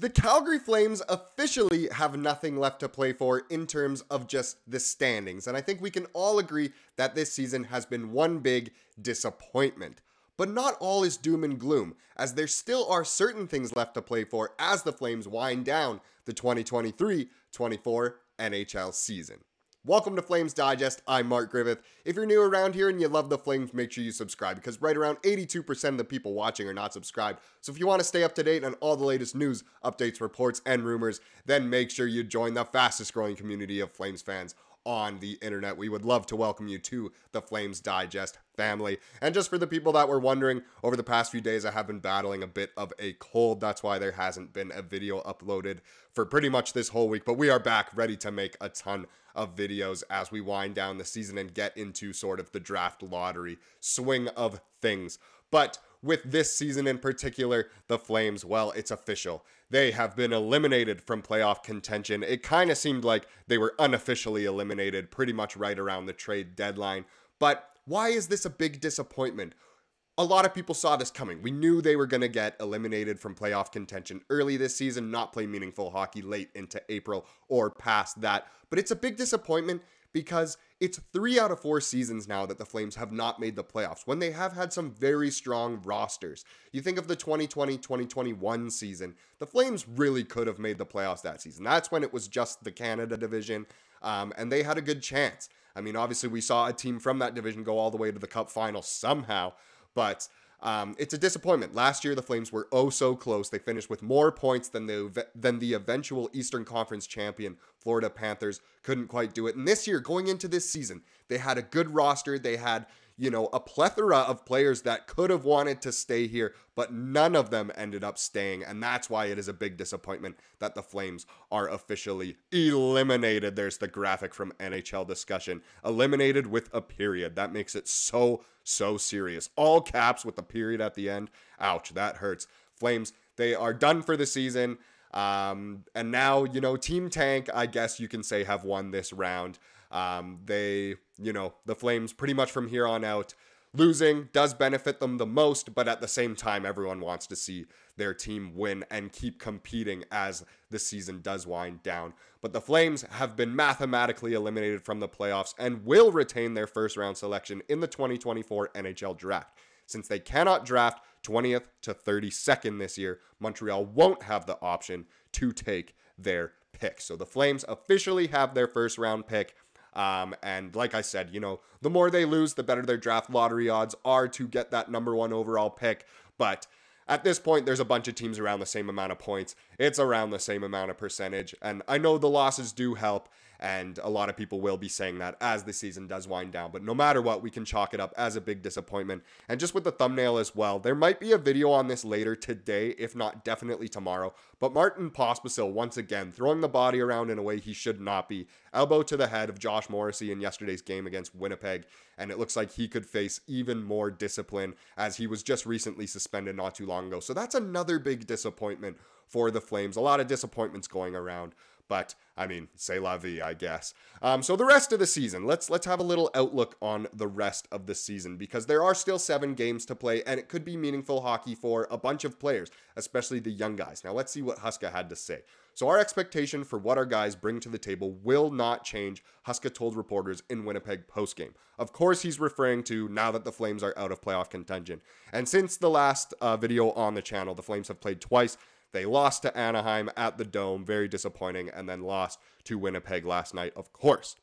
The Calgary Flames officially have nothing left to play for in terms of just the standings, and I think we can all agree that this season has been one big disappointment. But not all is doom and gloom, as there still are certain things left to play for as the Flames wind down the 2023 24 NHL season. Welcome to Flames Digest. I'm Mark Griffith. If you're new around here and you love the Flames, make sure you subscribe because right around 82% of the people watching are not subscribed. So if you want to stay up to date on all the latest news, updates, reports, and rumors, then make sure you join the fastest growing community of Flames fans on the internet. We would love to welcome you to the Flames Digest family. And just for the people that were wondering, over the past few days, I have been battling a bit of a cold. That's why there hasn't been a video uploaded for pretty much this whole week. But we are back ready to make a ton of videos as we wind down the season and get into sort of the draft lottery swing of things. But with this season in particular, the Flames, well, it's official. They have been eliminated from playoff contention. It kind of seemed like they were unofficially eliminated pretty much right around the trade deadline. But why is this a big disappointment? A lot of people saw this coming. We knew they were going to get eliminated from playoff contention early this season, not play meaningful hockey late into April or past that. But it's a big disappointment because it's three out of four seasons now that the Flames have not made the playoffs when they have had some very strong rosters. You think of the 2020 2021 season, the Flames really could have made the playoffs that season. That's when it was just the Canada division, um, and they had a good chance. I mean, obviously, we saw a team from that division go all the way to the Cup final somehow, but um, it's a disappointment. Last year, the Flames were oh so close. They finished with more points than the than the eventual Eastern Conference champion Florida Panthers. Couldn't quite do it. And this year, going into this season, they had a good roster. They had you know, a plethora of players that could have wanted to stay here, but none of them ended up staying. And that's why it is a big disappointment that the Flames are officially eliminated. There's the graphic from NHL discussion eliminated with a period. That makes it so, so serious. All caps with the period at the end. Ouch, that hurts. Flames, they are done for the season. Um, and now, you know, Team Tank, I guess you can say, have won this round. Um, they, you know, the Flames pretty much from here on out, losing does benefit them the most, but at the same time, everyone wants to see their team win and keep competing as the season does wind down. But the Flames have been mathematically eliminated from the playoffs and will retain their first round selection in the 2024 NHL draft. Since they cannot draft 20th to 32nd this year, Montreal won't have the option to take their pick. So the Flames officially have their first round pick um, and like I said, you know, the more they lose, the better their draft lottery odds are to get that number one overall pick. But at this point, there's a bunch of teams around the same amount of points. It's around the same amount of percentage. And I know the losses do help. And a lot of people will be saying that as the season does wind down. But no matter what, we can chalk it up as a big disappointment. And just with the thumbnail as well, there might be a video on this later today, if not definitely tomorrow. But Martin Pospisil, once again, throwing the body around in a way he should not be. Elbow to the head of Josh Morrissey in yesterday's game against Winnipeg. And it looks like he could face even more discipline as he was just recently suspended not too long ago. So that's another big disappointment for the Flames. A lot of disappointments going around. But I mean, say la vie, I guess. Um, so the rest of the season, let's let's have a little outlook on the rest of the season because there are still seven games to play, and it could be meaningful hockey for a bunch of players, especially the young guys. Now let's see what Huska had to say. So our expectation for what our guys bring to the table will not change, Huska told reporters in Winnipeg postgame. Of course, he's referring to now that the Flames are out of playoff contention. And since the last uh, video on the channel, the Flames have played twice they lost to Anaheim at the Dome, very disappointing, and then lost to Winnipeg last night, of course.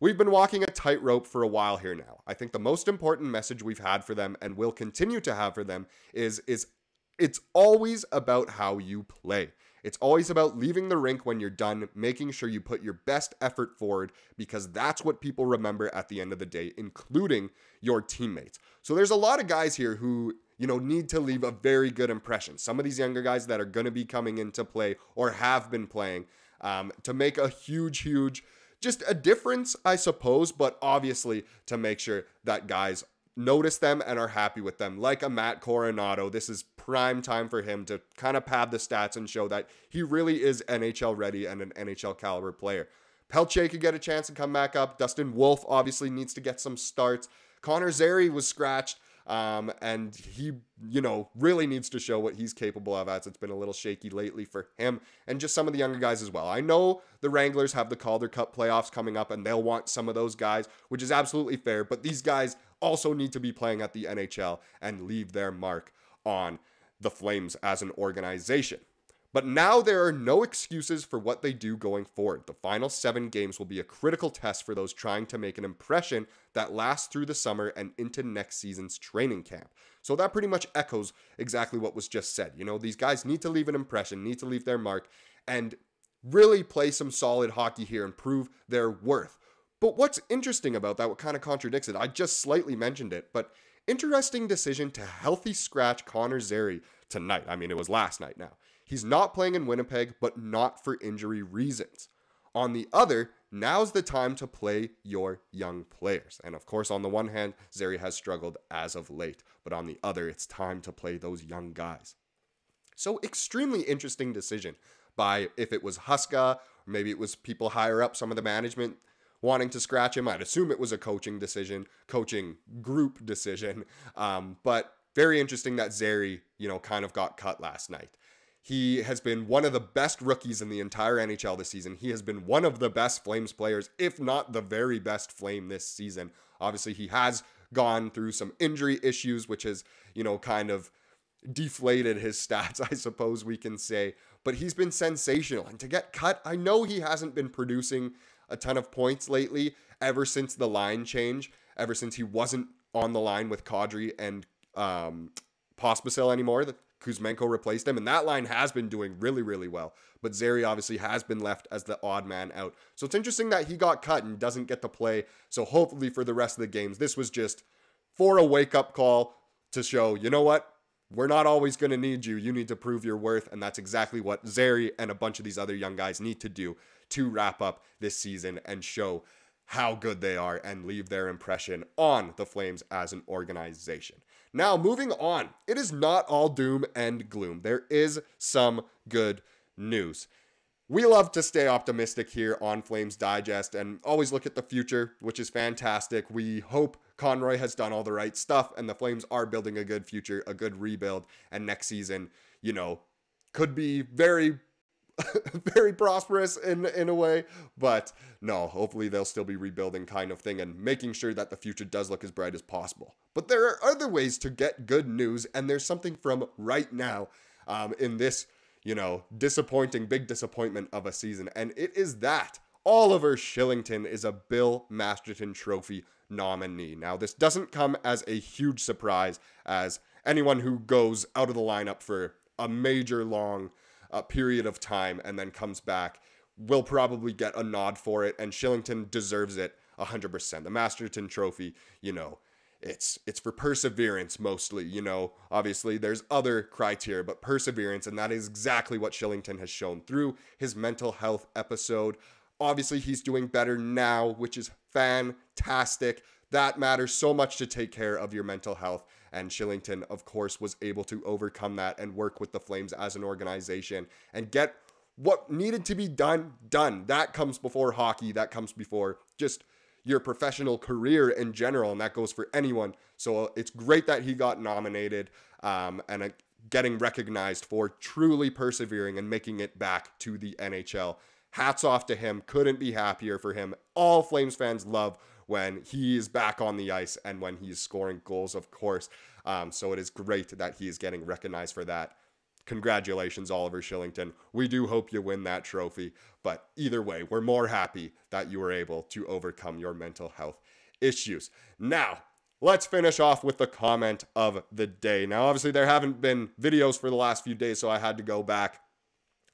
We've been walking a tightrope for a while here now. I think the most important message we've had for them and will continue to have for them is is it's always about how you play. It's always about leaving the rink when you're done, making sure you put your best effort forward because that's what people remember at the end of the day, including your teammates. So there's a lot of guys here who you know, need to leave a very good impression. Some of these younger guys that are going to be coming into play or have been playing um, to make a huge, huge, just a difference, I suppose, but obviously to make sure that guys notice them and are happy with them. Like a Matt Coronato, this is prime time for him to kind of pad the stats and show that he really is NHL ready and an NHL caliber player. Pelche could get a chance to come back up. Dustin Wolf obviously needs to get some starts. Connor Zary was scratched Um, and he, you know, really needs to show what he's capable of as it's been a little shaky lately for him and just some of the younger guys as well. I know the Wranglers have the Calder Cup playoffs coming up and they'll want some of those guys, which is absolutely fair, but these guys also need to be playing at the NHL and leave their mark on the Flames as an organization. But now there are no excuses for what they do going forward. The final seven games will be a critical test for those trying to make an impression that lasts through the summer and into next season's training camp. So that pretty much echoes exactly what was just said. You know, these guys need to leave an impression, need to leave their mark, and really play some solid hockey here and prove their worth. But what's interesting about that, what kind of contradicts it, I just slightly mentioned it, but interesting decision to healthy scratch Connor Zary tonight. I mean, it was last night now. He's not playing in Winnipeg, but not for injury reasons. On the other, now's the time to play your young players. And of course, on the one hand, Zary has struggled as of late, but on the other, it's time to play those young guys. So, extremely interesting decision by if it was Huska, maybe it was people higher up, some of the management wanting to scratch him. I'd assume it was a coaching decision, coaching group decision. Um, but very interesting that Zary, you know, kind of got cut last night. He has been one of the best rookies in the entire NHL this season. He has been one of the best Flames players, if not the very best Flame this season. Obviously, he has gone through some injury issues, which has, you know, kind of deflated his stats, I suppose we can say. But he's been sensational. And to get cut, I know he hasn't been producing a ton of points lately ever since the line change, ever since he wasn't on the line with Kadri and um, Pospisil anymore. The Kuzmenko replaced him, and that line has been doing really, really well. But Zary obviously has been left as the odd man out. So it's interesting that he got cut and doesn't get to play. So hopefully for the rest of the games, this was just for a wake up call to show, you know what? We're not always going to need you. You need to prove your worth. And that's exactly what Zary and a bunch of these other young guys need to do to wrap up this season and show how good they are and leave their impression on the Flames as an organization. Now, moving on, it is not all doom and gloom. There is some good news. We love to stay optimistic here on Flames Digest and always look at the future, which is fantastic. We hope Conroy has done all the right stuff and the Flames are building a good future, a good rebuild, and next season, you know, could be very very prosperous in in a way, but no, hopefully they'll still be rebuilding kind of thing and making sure that the future does look as bright as possible. But there are other ways to get good news, and there's something from right now um, in this, you know, disappointing, big disappointment of a season, and it is that Oliver Kylington is a Bill Masterton Trophy nominee. Now, this doesn't come as a huge surprise, as anyone who goes out of the lineup for a major long a period of time and then comes back will probably get a nod for it, and Kylington deserves it 100%. The Masterton Trophy, you know, it's it's for perseverance mostly, you know. Obviously, there's other criteria, but perseverance, and that is exactly what Kylington has shown through his mental health episode. Obviously, he's doing better now, which is fantastic. That matters so much to take care of your mental health. And Kylington, of course, was able to overcome that and work with the Flames as an organization and get what needed to be done done. That comes before hockey. That comes before just your professional career in general, and that goes for anyone. So uh, it's great that he got nominated um, and uh, getting recognized for truly persevering and making it back to the NHL. Hats off to him. Couldn't be happier for him. All Flames fans love when he is back on the ice and when he's scoring goals, of course. Um, so it is great that he is getting recognized for that. Congratulations, Oliver Kylington. We do hope you win that trophy. But either way, we're more happy that you were able to overcome your mental health issues. Now, let's finish off with the comment of the day. Now, obviously, there haven't been videos for the last few days, so I had to go back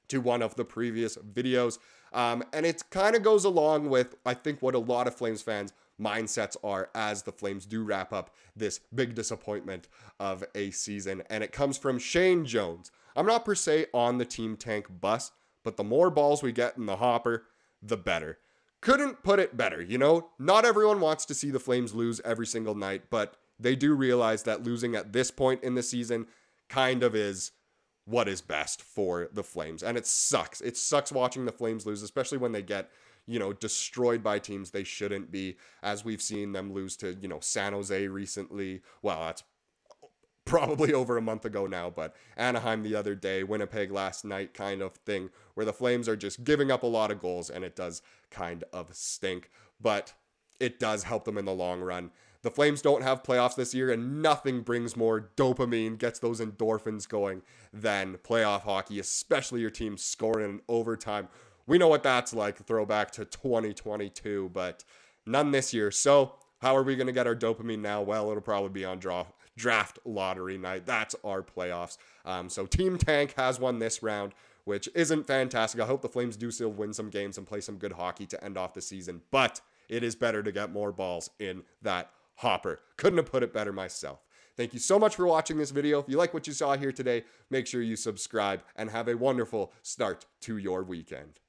to one of the previous videos. Um, and it kind of goes along with, I think, what a lot of Flames fans mindsets are as the Flames do wrap up this big disappointment of a season. And it comes from Shane Jones. I'm not per se on the team tank bus, but the more balls we get in the hopper, the better. Couldn't put it better, you know? Not everyone wants to see the Flames lose every single night, but they do realize that losing at this point in the season kind of is what is best for the Flames. And it sucks. It sucks watching the Flames lose, especially when they get, you know, destroyed by teams they shouldn't be, as we've seen them lose to, you know, San Jose recently. Well, that's probably over a month ago now, but Anaheim the other day, Winnipeg last night kind of thing, where the Flames are just giving up a lot of goals and it does kind of stink. But it does help them in the long run. The Flames don't have playoffs this year, and nothing brings more dopamine, gets those endorphins going than playoff hockey, especially your team scoring in overtime. We know what that's like, throwback to 2022, but none this year. So, how are we going to get our dopamine now? Well, it'll probably be on draw, draft lottery night. That's our playoffs. Um, so, Team Tank has won this round, which isn't fantastic. I hope the Flames do still win some games and play some good hockey to end off the season, but it is better to get more balls in that hopper. Couldn't have put it better myself. Thank you so much for watching this video. If you like what you saw here today, make sure you subscribe and have a wonderful start to your weekend.